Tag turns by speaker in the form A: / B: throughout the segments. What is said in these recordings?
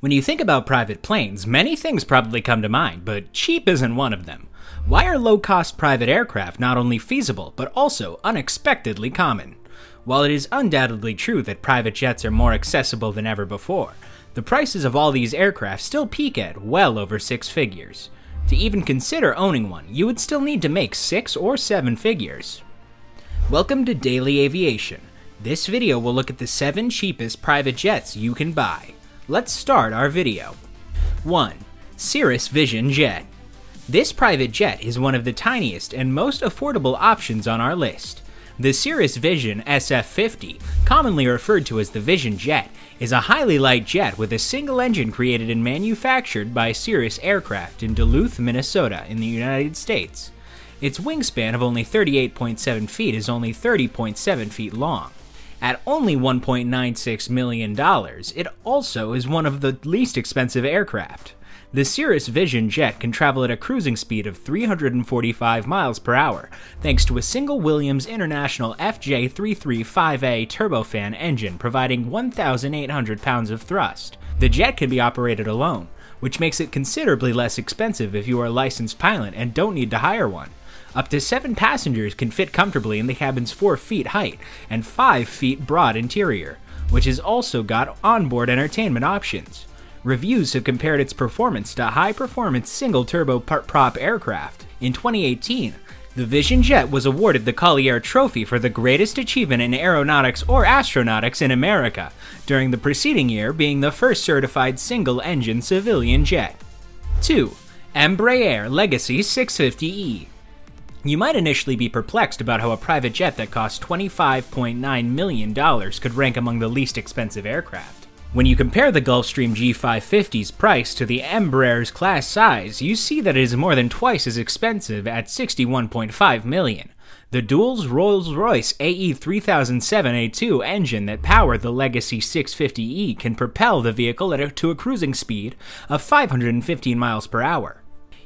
A: When you think about private planes, many things probably come to mind, but cheap isn't one of them. Why are low cost private aircraft not only feasible, but also unexpectedly common? While it is undoubtedly true that private jets are more accessible than ever before, the prices of all these aircraft still peak at well over six figures. To even consider owning one, you would still need to make six or seven figures. Welcome to Daily Aviation. This video will look at the 7 cheapest private jets you can buy. Let's start our video. 1. Cirrus Vision Jet. This private jet is one of the tiniest and most affordable options on our list. The Cirrus Vision SF-50, commonly referred to as the Vision Jet, is a highly light jet with a single engine created and manufactured by Cirrus Aircraft in Duluth, Minnesota in the United States. Its wingspan of only 38.7 feet is only 30.7 feet long. At only $1.96 million, it also is one of the least expensive aircraft. The Cirrus Vision jet can travel at a cruising speed of 345 miles per hour, thanks to a single Williams International FJ335A turbofan engine providing 1,800 pounds of thrust. The jet can be operated alone, which makes it considerably less expensive if you are a licensed pilot and don't need to hire one. Up to seven passengers can fit comfortably in the cabin's 4 feet height and 5 feet broad interior, which has also got onboard entertainment options. Reviews have compared its performance to high performance single turbo prop aircraft. In 2018, the Vision Jet was awarded the Collier Trophy for the greatest achievement in aeronautics or astronautics in America, during the preceding year being the first certified single engine civilian jet. 2. Embraer Legacy 650E you might initially be perplexed about how a private jet that costs $25.9 million could rank among the least expensive aircraft. When you compare the Gulfstream G550's price to the Embraer's class size, you see that it is more than twice as expensive at 61.5 million. The dual Rolls-Royce AE3007A2 engine that powered the Legacy 650E can propel the vehicle a, to a cruising speed of 515 miles per hour.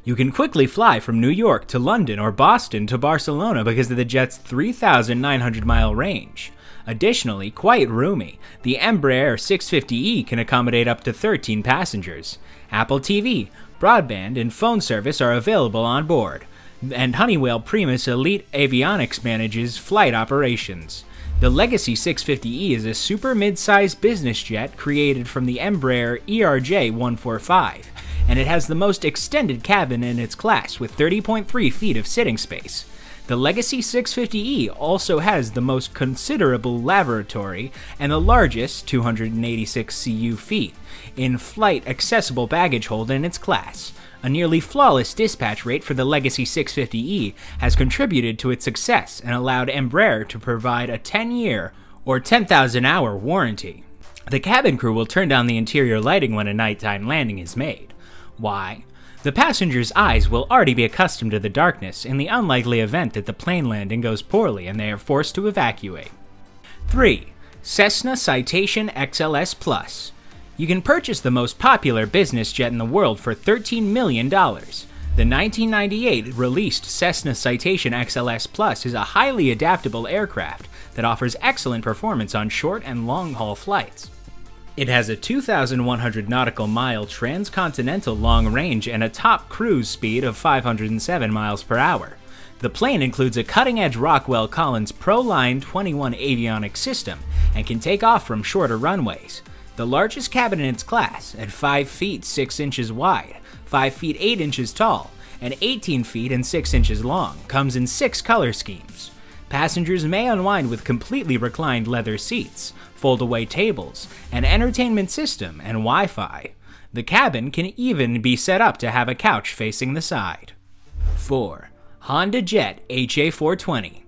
A: You can quickly fly from New York to London or Boston to Barcelona because of the jet's 3,900 mile range. Additionally, quite roomy, the Embraer 650E can accommodate up to 13 passengers. Apple TV, broadband, and phone service are available on board, and Honeywell Primus Elite Avionics manages flight operations. The Legacy 650E is a super mid-sized business jet created from the Embraer ERJ 145 and it has the most extended cabin in its class with 30.3 feet of sitting space. The Legacy 650E also has the most considerable lavatory and the largest 286 cu feet in flight accessible baggage hold in its class. A nearly flawless dispatch rate for the Legacy 650E has contributed to its success and allowed Embraer to provide a 10 year or 10,000 hour warranty. The cabin crew will turn down the interior lighting when a nighttime landing is made. Why? The passenger's eyes will already be accustomed to the darkness in the unlikely event that the plane landing goes poorly and they are forced to evacuate. 3. Cessna Citation XLS Plus. You can purchase the most popular business jet in the world for $13 million. The 1998 released Cessna Citation XLS Plus is a highly adaptable aircraft that offers excellent performance on short and long haul flights. It has a 2,100 nautical mile transcontinental long range and a top cruise speed of 507 miles per hour. The plane includes a cutting-edge Rockwell Collins ProLine 21 avionics system and can take off from shorter runways. The largest cabin in its class, at 5 feet 6 inches wide, 5 feet 8 inches tall, and 18 feet and 6 inches long, comes in 6 color schemes. Passengers may unwind with completely reclined leather seats, fold-away tables, an entertainment system, and Wi-Fi. The cabin can even be set up to have a couch facing the side. 4. Honda Jet HA420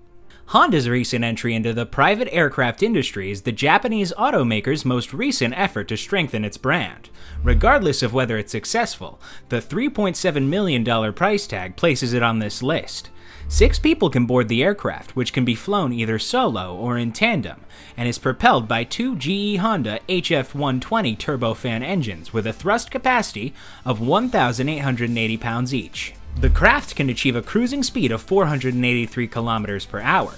A: Honda's recent entry into the private aircraft industry is the Japanese automaker's most recent effort to strengthen its brand. Regardless of whether it's successful, the $3.7 million price tag places it on this list. Six people can board the aircraft, which can be flown either solo or in tandem, and is propelled by two GE Honda HF120 turbofan engines with a thrust capacity of 1,880 pounds each. The craft can achieve a cruising speed of 483 kilometers per hour.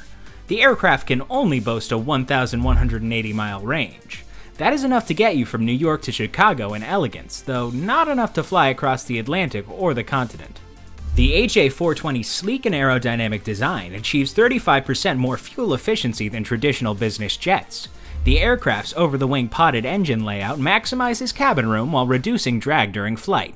A: The aircraft can only boast a 1,180 mile range. That is enough to get you from New York to Chicago in elegance, though not enough to fly across the Atlantic or the continent. The HA420's sleek and aerodynamic design achieves 35% more fuel efficiency than traditional business jets. The aircraft's over the wing podded engine layout maximizes cabin room while reducing drag during flight.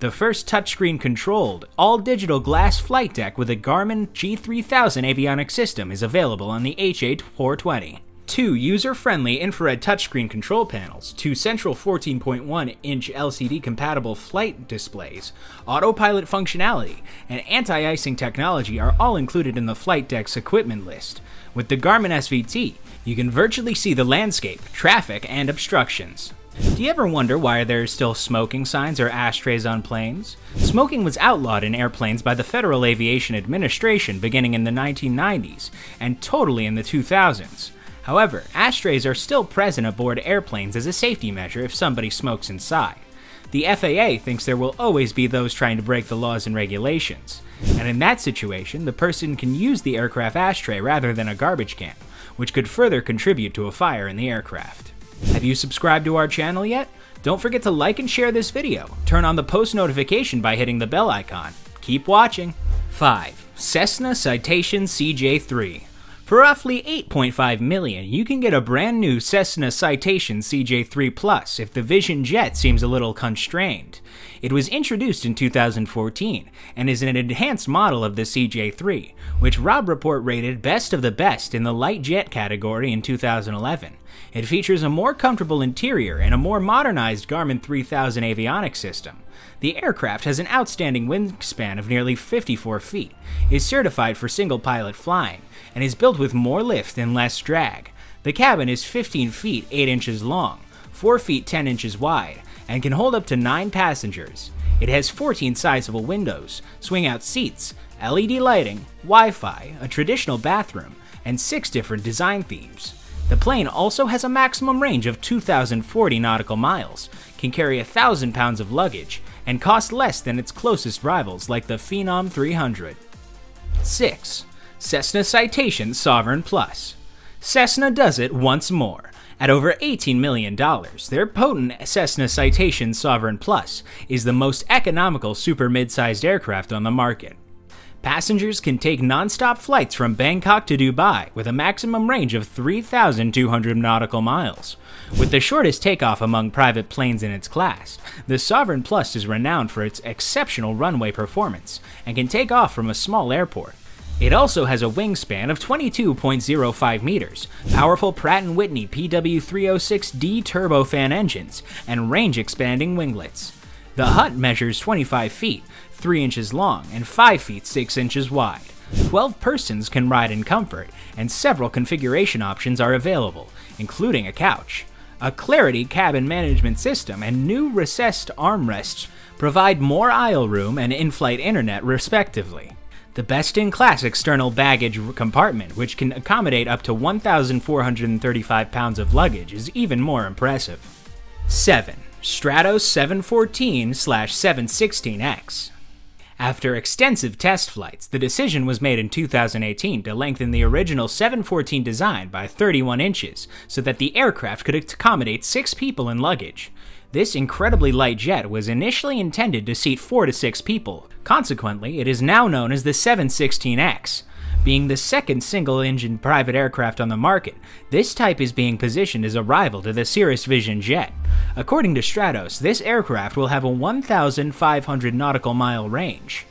A: The first touchscreen controlled, all digital glass flight deck with a Garmin G3000 avionics system is available on the HA420. Two user-friendly infrared touchscreen control panels, two central 14.1-inch LCD-compatible flight displays, autopilot functionality, and anti-icing technology are all included in the flight deck's equipment list. With the Garmin SVT, you can virtually see the landscape, traffic, and obstructions. Do you ever wonder why there are still smoking signs or ashtrays on planes? Smoking was outlawed in airplanes by the Federal Aviation Administration beginning in the 1990s and totally in the 2000s. However, ashtrays are still present aboard airplanes as a safety measure if somebody smokes inside. The FAA thinks there will always be those trying to break the laws and regulations. And in that situation, the person can use the aircraft ashtray rather than a garbage can, which could further contribute to a fire in the aircraft. Have you subscribed to our channel yet? Don't forget to like and share this video. Turn on the post notification by hitting the bell icon. Keep watching. 5. Cessna Citation CJ3 for roughly 8.5 million, you can get a brand new Cessna Citation CJ3 Plus if the Vision Jet seems a little constrained. It was introduced in 2014 and is an enhanced model of the CJ3, which Robb Report rated best of the best in the light jet category in 2011. It features a more comfortable interior and a more modernized Garmin 3000 avionics system. The aircraft has an outstanding wingspan of nearly 54 feet, is certified for single pilot flying, and is built with more lift and less drag. The cabin is 15 feet 8 inches long, 4 feet 10 inches wide, and can hold up to 9 passengers. It has 14 sizable windows, swing out seats, LED lighting, Wi Fi, a traditional bathroom, and 6 different design themes. The plane also has a maximum range of 2,040 nautical miles, can carry 1,000 pounds of luggage, and costs less than its closest rivals like the Phenom 300. 6. Cessna Citation Sovereign Plus. Cessna does it once more. At over $18 million, their potent Cessna Citation Sovereign Plus is the most economical super mid-sized aircraft on the market. Passengers can take non-stop flights from Bangkok to Dubai with a maximum range of 3,200 nautical miles. With the shortest takeoff among private planes in its class, the Sovereign Plus is renowned for its exceptional runway performance and can take off from a small airport. It also has a wingspan of 22.05 meters, powerful Pratt & Whitney PW306D turbofan engines, and range-expanding winglets. The hut measures 25 feet, 3 inches long, and 5 feet 6 inches wide. 12 persons can ride in comfort, and several configuration options are available, including a couch. A Clairity cabin management system and new recessed armrests provide more aisle room and in-flight internet respectively. The best-in-class external baggage compartment, which can accommodate up to 1,435 pounds of luggage, is even more impressive. 7. Stratos 714-716X after extensive test flights, the decision was made in 2018 to lengthen the original 714 design by 31 inches so that the aircraft could accommodate six people and luggage. This incredibly light jet was initially intended to seat 4 to 6 people. Consequently, it is now known as the 716X. Being the second single engine private aircraft on the market, this type is being positioned as a rival to the Cirrus Vision jet. According to Stratos, this aircraft will have a 1,500 nautical mile range.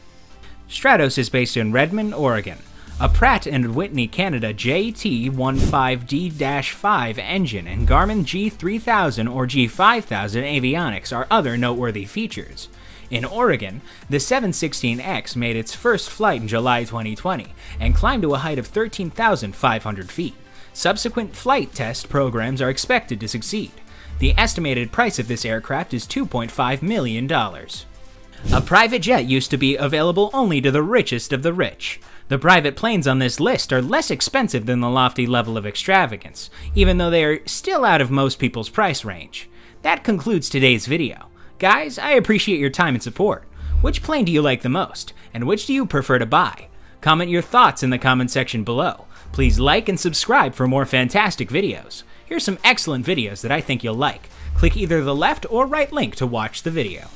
A: Stratos is based in Redmond, Oregon. A Pratt & Whitney Canada JT15D-5 engine and Garmin G3000 or G5000 avionics are other noteworthy features. In Oregon, the 716X made its first flight in July 2020 and climbed to a height of 13,500 feet. Subsequent flight test programs are expected to succeed. The estimated price of this aircraft is $2.5 million. A private jet used to be available only to the richest of the rich. The private planes on this list are less expensive than the lofty level of extravagance, even though they are still out of most people's price range. That concludes today's video. Guys, I appreciate your time and support. Which plane do you like the most, and which do you prefer to buy? Comment your thoughts in the comment section below. Please like and subscribe for more fantastic videos. Here's some excellent videos that I think you'll like. Click either the left or right link to watch the video.